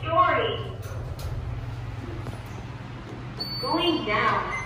story. Going down.